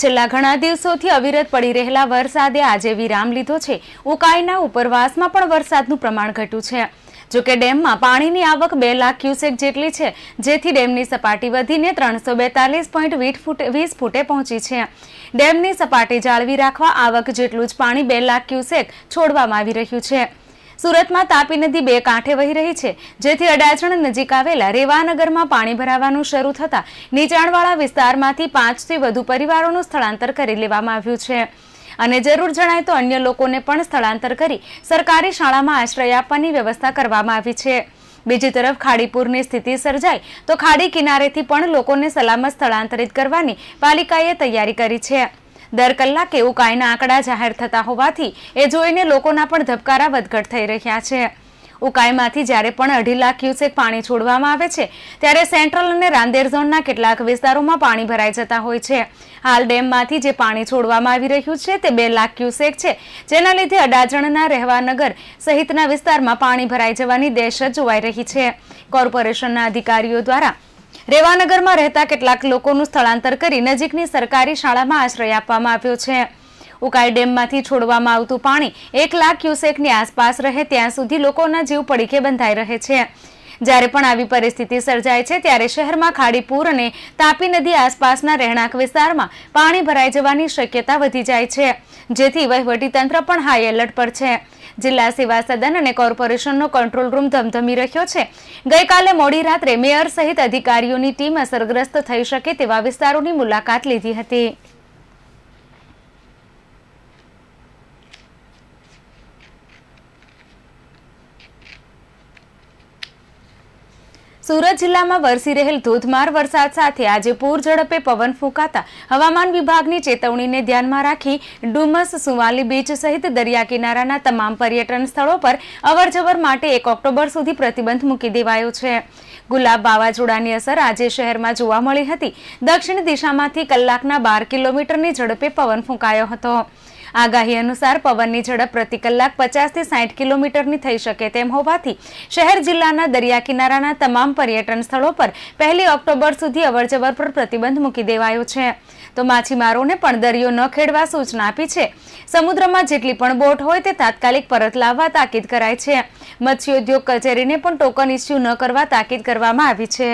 છેલ્લા ઘણા દિવસોથી અવિરત પડી રહેલા વરસાદે આજે વિરામ લીધો છે. ઉકાઈના ઉપરવાસમાં પણ વરસાદનું પ્રમાણ ઘટ્યું છે. જોકે ડેમમાં પાણીની આવક બે લાખ ક્યુસેક જેટલી છે, જેથી ડેમની સપાટી વધીને ત્રણસો બેતાલીસ પોઈન્ટ વીસ ફૂટે પહોંચી છે. ડેમની સપાટી જાળવી રાખવા આવક જેટલું જ પાણી બે લાખ ક્યુસેક છોડવામાં આવી રહ્યું છે. સુરતમાં તાપી નદી બે કાંઠે વહી રહી છે, જેથી અડાજણ નજીક આવેલા રેવાનગરમાં પાણી ભરાવાનું શરૂ થતાં નીચાણવાળા વિસ્તારમાંથી પાંચથી વધુ પરિવારોનું સ્થળાંતર કરી લેવામાં આવ્યું છે. અને જરૂર જણાય તો અન્ય લોકોને પણ સ્થળાંતર કરી સરકારી શાળામાં આશ્રય આપવાની વ્યવસ્થા કરવામાં આવી છે. બીજી તરફ ખાડીપુરની સ્થિતિ સર્જાય તો ખાડી કિનારેથી પણ લોકોને સલામત સ્થળાંતરિત કરવાની પાલિકાએ તૈયારી કરી છે. દર કલાકે ઉકાઈના આંકડા જાહેર થતા હોવાથી એ જોઈને લોકોના પણ ધબકારા વધઘટ થઈ રહ્યા છે. ઉકાઈમાંથી જ્યારે પણ અઢી લાખ ક્યુસેક પાણી છોડવામાં આવે છે, ત્યારે સેન્ટ્રલ અને રાંદેર ઝોનના કેટલાક વિસ્તારોમાં પાણી ભરાઈ જતા હોય છે. હાલ ડેમમાંથી જે પાણી છોડવામાં આવી રહ્યું છે, તે બે લાખ ક્યુસેક છે. જેના લીધે અડાજણના રહેવાનગર સહિતના વિસ્તારમાં પાણી ભરાઈ જવાની દહેશત જોવાઈ રહી છે. કોર્પોરેશનના અધિકારીઓ દ્વારા રેવાનગરમાં રહેતા કેટલાક લોકોનું સ્થળાંતર કરી નજીકની સરકારી શાળામાં આશ્રય આપવામાં આવ્યો છે. ઉકાઈ ડેમમાંથી છોડવામાં આવતું પાણી એક લાખ ક્યુસેકની આસપાસ રહે ત્યાં સુધી લોકોના જીવ પડીકે બંધાઈ રહે છે. જ્યારે પણ આવી પરિસ્થિતિ સર્જાય છે, ત્યારે શહેરમાં ખાડીપુર અને તાપી નદી આસપાસના રહેણાંક વિસ્તારમાં પાણી ભરાઈ જવાની શક્યતા વધી જાય છે. જેથી વહીવટીતંત્ર પણ હાઈ એલર્ટ પર છે. જિલ્લા સેવા સદન અને કોર્પોરેશનનો કંટ્રોલ રૂમ ધમધમી રહ્યો છે. ગઈકાલે મોડી રાત્રે મેયર સહિત અધિકારીઓની ટીમ અસરગ્રસ્ત થઈ શકે તેવા વિસ્તારોની મુલાકાત લીધી હતી. સુરત જિલ્લામાં વરસી રહેલ ધોધમાર વરસાદ સાથે આજે પૂર ઝડપે પવન ફૂંકાતા હવામાન વિભાગની ચેતવણીને ધ્યાનમાં રાખી ડુમસ, સુવાલી બીચ સહિત દરિયા કિનારાના તમામ પર્યટન સ્થળો પર અવરજવર માટે એક ઓક્ટોબર સુધી પ્રતિબંધ મૂકી દેવાયો છે. ગુલાબ વાવાઝોડાની અસર આજે શહેરમાં જોવા મળી હતી. દક્ષિણ દિશામાંથી કલાકના બાર કિલોમીટરની ઝડપે પવન ફૂંકાયો હતો. આગાહી અનુસાર પવનની ઝડપ પ્રતિ કલાક પચાસથી સાઠ કિલોમીટરની થઈ શકે તેમ હોવાથી શહેર જિલ્લાના દરિયા કિનારાના તમામ પર્યટન સ્થળો પર પહેલી ઓક્ટોબર સુધી અવરજવર પર પ્રતિબંધ મૂકી દેવાયો છે. તો માછીમારોને પણ દરિયો ન ખેડવા સૂચના આપી છે. સમુદ્રમાં જેટલી પણ બોટ હોય તે તાત્કાલિક પરત લાવવા તાકીદ કરાય છે. મત્સ્યોદ્યોગ કચેરીને પણ ટોકન ઇસ્યુ ન કરવા તાકીદ કરવામાં આવી છે.